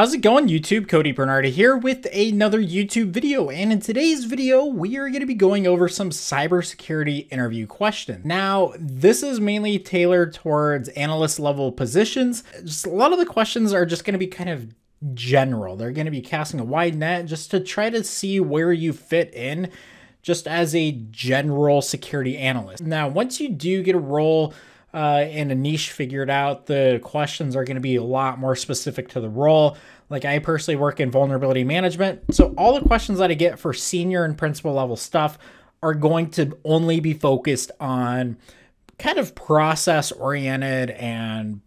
How's it going YouTube? Cody Bernardy here with another YouTube video and in today's video we are going to be going over some cybersecurity interview questions. Now this is mainly tailored towards analyst level positions. Just a lot of the questions are just going to be kind of general. They're going to be casting a wide net just to try to see where you fit in just as a general security analyst. Now once you do get a role uh, and a niche figured out, the questions are going to be a lot more specific to the role. Like I personally work in vulnerability management. So all the questions that I get for senior and principal level stuff are going to only be focused on kind of process oriented and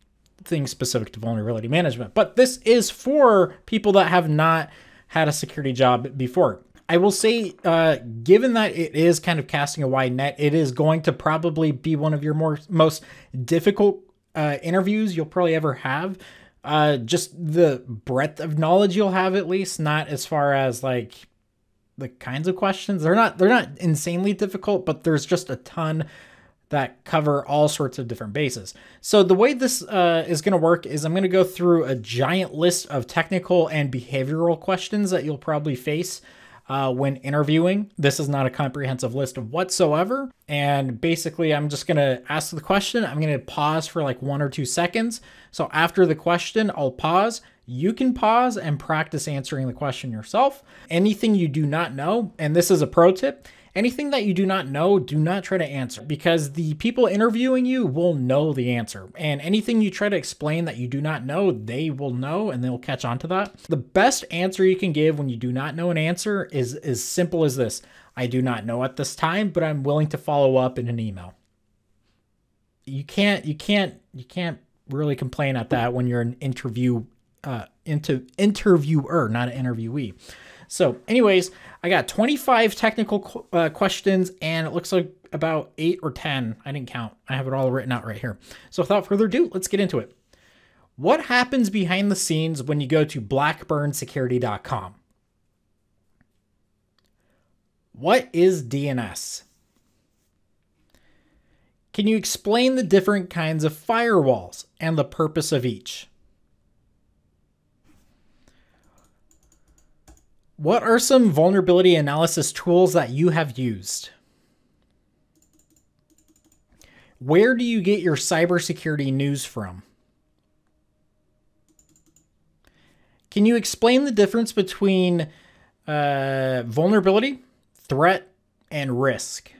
things specific to vulnerability management. But this is for people that have not had a security job before. I will say, uh, given that it is kind of casting a wide net, it is going to probably be one of your more most difficult uh, interviews you'll probably ever have. Uh, just the breadth of knowledge you'll have, at least, not as far as like the kinds of questions. They're not they're not insanely difficult, but there's just a ton that cover all sorts of different bases. So the way this uh, is going to work is I'm going to go through a giant list of technical and behavioral questions that you'll probably face uh, when interviewing. This is not a comprehensive list of whatsoever. And basically, I'm just going to ask the question. I'm going to pause for like one or two seconds. So after the question, I'll pause. You can pause and practice answering the question yourself. Anything you do not know, and this is a pro tip, Anything that you do not know, do not try to answer because the people interviewing you will know the answer. And anything you try to explain that you do not know, they will know and they'll catch on to that. The best answer you can give when you do not know an answer is as simple as this. I do not know at this time, but I'm willing to follow up in an email. You can't you can't you can't really complain at that when you're an interview uh into interviewer, not an interviewee. So, anyways, I got 25 technical uh, questions, and it looks like about eight or 10. I didn't count. I have it all written out right here. So, without further ado, let's get into it. What happens behind the scenes when you go to blackburnsecurity.com? What is DNS? Can you explain the different kinds of firewalls and the purpose of each? What are some vulnerability analysis tools that you have used? Where do you get your cybersecurity news from? Can you explain the difference between uh, vulnerability, threat, and risk?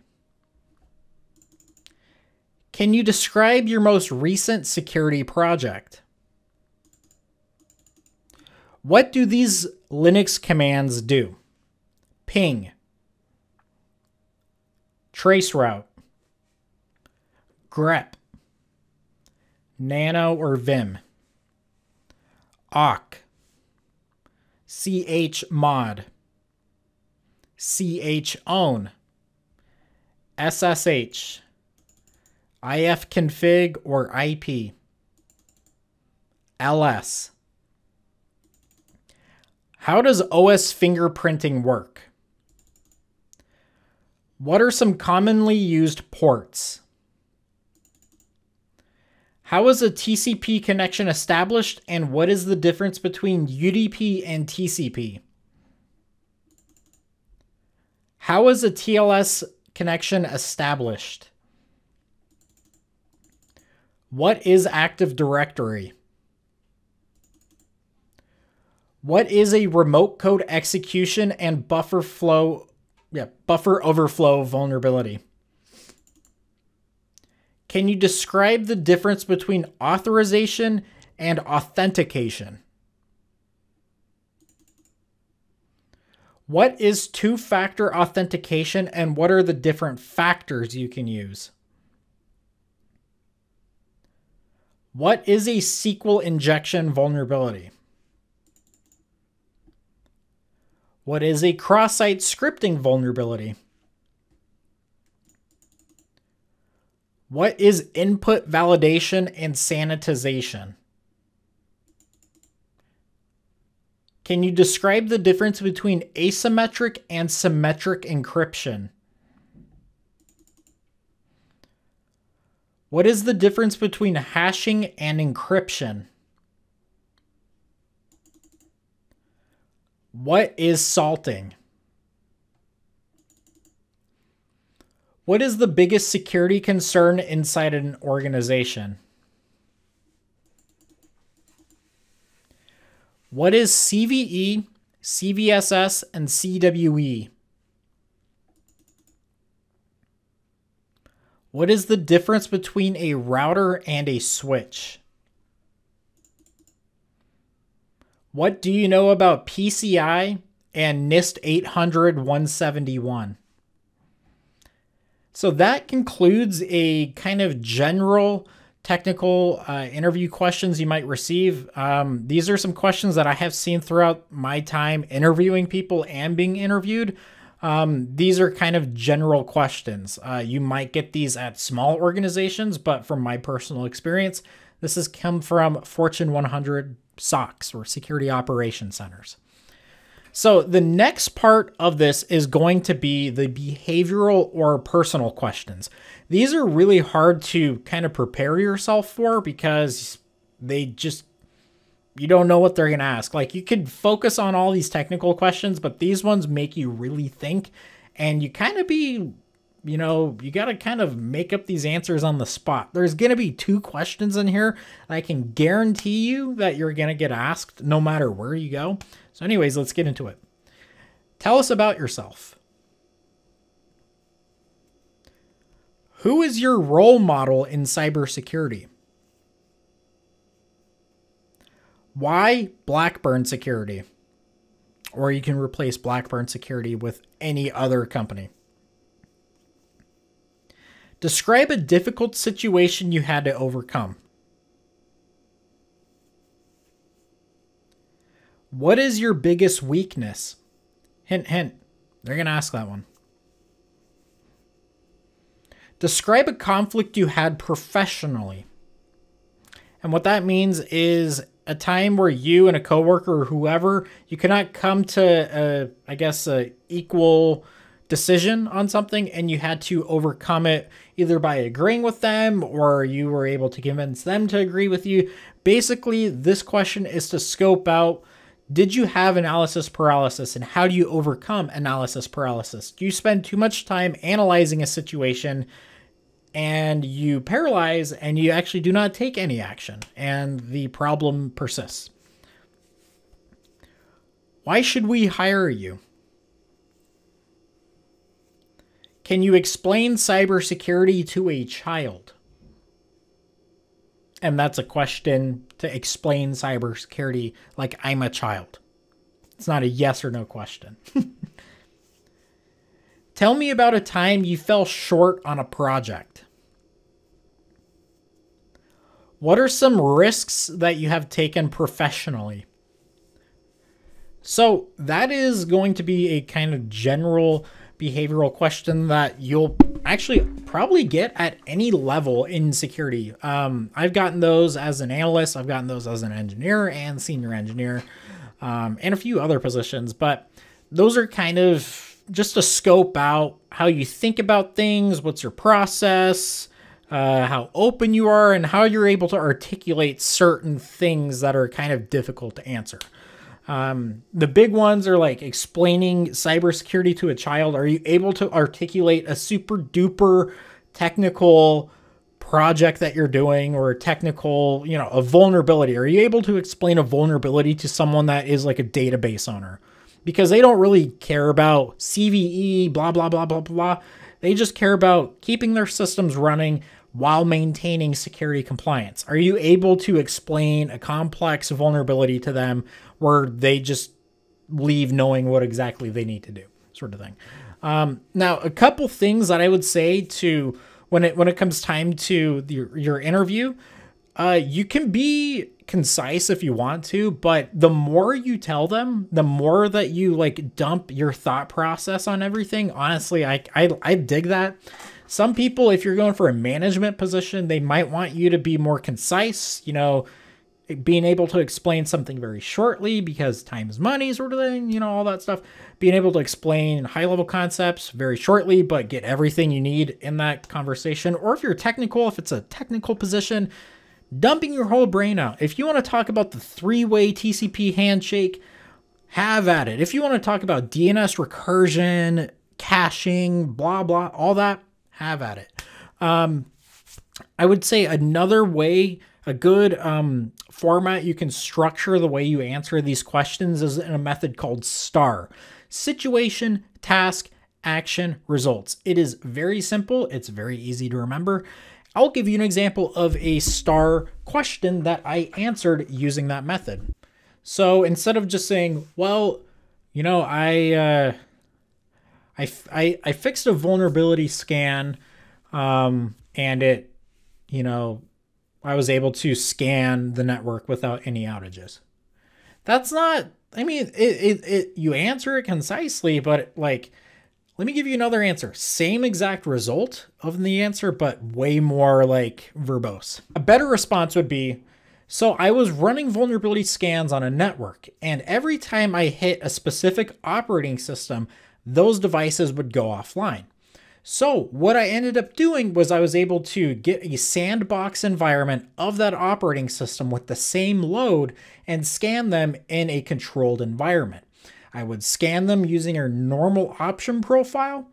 Can you describe your most recent security project? What do these Linux commands do? Ping, traceroute, grep, nano or vim, awk, chmod, chown, ssh, ifconfig or ip, ls, how does OS fingerprinting work? What are some commonly used ports? How is a TCP connection established and what is the difference between UDP and TCP? How is a TLS connection established? What is Active Directory? What is a remote code execution and buffer flow, yeah, buffer overflow vulnerability? Can you describe the difference between authorization and authentication? What is two-factor authentication and what are the different factors you can use? What is a SQL injection vulnerability? What is a cross-site scripting vulnerability? What is input validation and sanitization? Can you describe the difference between asymmetric and symmetric encryption? What is the difference between hashing and encryption? What is salting? What is the biggest security concern inside an organization? What is CVE, CVSS, and CWE? What is the difference between a router and a switch? What do you know about PCI and NIST 800 171? So that concludes a kind of general technical uh, interview questions you might receive. Um, these are some questions that I have seen throughout my time interviewing people and being interviewed. Um, these are kind of general questions. Uh, you might get these at small organizations, but from my personal experience, this has come from Fortune 100 SOCs or Security Operation Centers. So the next part of this is going to be the behavioral or personal questions. These are really hard to kind of prepare yourself for because they just you don't know what they're going to ask. Like you could focus on all these technical questions, but these ones make you really think and you kind of be, you know, you got to kind of make up these answers on the spot. There's going to be two questions in here. I can guarantee you that you're going to get asked no matter where you go. So anyways, let's get into it. Tell us about yourself. Who is your role model in cybersecurity? Why Blackburn Security? Or you can replace Blackburn Security with any other company. Describe a difficult situation you had to overcome. What is your biggest weakness? Hint, hint. They're going to ask that one. Describe a conflict you had professionally. And what that means is a time where you and a coworker or whoever you cannot come to a, I guess a equal decision on something and you had to overcome it either by agreeing with them or you were able to convince them to agree with you basically this question is to scope out did you have analysis paralysis and how do you overcome analysis paralysis do you spend too much time analyzing a situation and you paralyze and you actually do not take any action and the problem persists. Why should we hire you? Can you explain cybersecurity to a child? And that's a question to explain cybersecurity like I'm a child. It's not a yes or no question. Tell me about a time you fell short on a project. What are some risks that you have taken professionally? So, that is going to be a kind of general behavioral question that you'll actually probably get at any level in security. Um, I've gotten those as an analyst, I've gotten those as an engineer and senior engineer, um, and a few other positions, but those are kind of just to scope out how you think about things, what's your process, uh, how open you are, and how you're able to articulate certain things that are kind of difficult to answer. Um, the big ones are like explaining cybersecurity to a child. Are you able to articulate a super duper technical project that you're doing or a technical, you know, a vulnerability? Are you able to explain a vulnerability to someone that is like a database owner? because they don't really care about CVE, blah, blah, blah, blah, blah. They just care about keeping their systems running while maintaining security compliance. Are you able to explain a complex vulnerability to them where they just leave knowing what exactly they need to do, sort of thing? Um, now, a couple things that I would say to when it when it comes time to your, your interview, uh, you can be concise if you want to, but the more you tell them, the more that you like dump your thought process on everything. Honestly, I I, I dig that. Some people, if you're going for a management position, they might want you to be more concise, you know, being able to explain something very shortly because time is money, sort of thing, you know, all that stuff. Being able to explain high level concepts very shortly, but get everything you need in that conversation. Or if you're technical, if it's a technical position, dumping your whole brain out. If you want to talk about the three way TCP handshake, have at it. If you want to talk about DNS recursion, caching, blah, blah, all that, have at it. Um, I would say another way, a good um, format you can structure the way you answer these questions is in a method called STAR situation, task, action, results. It is very simple, it's very easy to remember. I'll give you an example of a STAR question that I answered using that method. So instead of just saying, well, you know, I, uh, I, I, I fixed a vulnerability scan um, and it, you know, I was able to scan the network without any outages. That's not, I mean, it, it, it you answer it concisely, but like, let me give you another answer. Same exact result of the answer, but way more like verbose. A better response would be, so I was running vulnerability scans on a network, and every time I hit a specific operating system, those devices would go offline. So what I ended up doing was I was able to get a sandbox environment of that operating system with the same load and scan them in a controlled environment. I would scan them using our normal option profile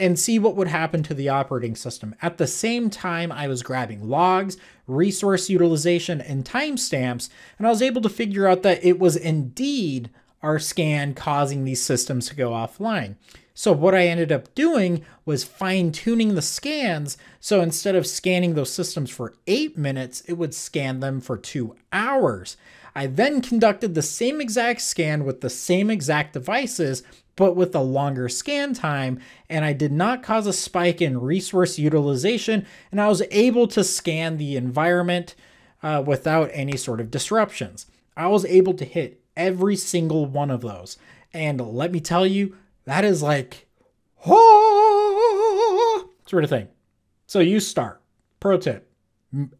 and see what would happen to the operating system. At the same time, I was grabbing logs, resource utilization, and timestamps, and I was able to figure out that it was indeed our scan causing these systems to go offline. So what I ended up doing was fine tuning the scans. So instead of scanning those systems for eight minutes, it would scan them for two hours. I then conducted the same exact scan with the same exact devices, but with a longer scan time, and I did not cause a spike in resource utilization, and I was able to scan the environment uh, without any sort of disruptions. I was able to hit every single one of those. And let me tell you, that is like, oh, sort of thing. So you start. Pro tip.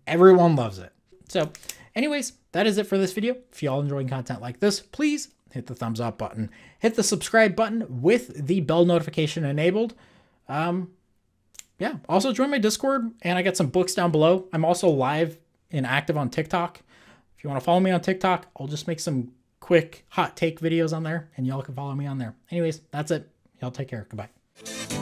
Everyone loves it. So anyways, that is it for this video. If y'all enjoying content like this, please hit the thumbs up button. Hit the subscribe button with the bell notification enabled. Um, yeah, also join my Discord, and I got some books down below. I'm also live and active on TikTok. If you want to follow me on TikTok, I'll just make some quick hot take videos on there, and y'all can follow me on there. Anyways, that's it. Y'all take care. Goodbye.